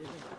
예전